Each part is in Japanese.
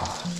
아.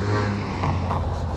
うん。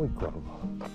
muy corvo.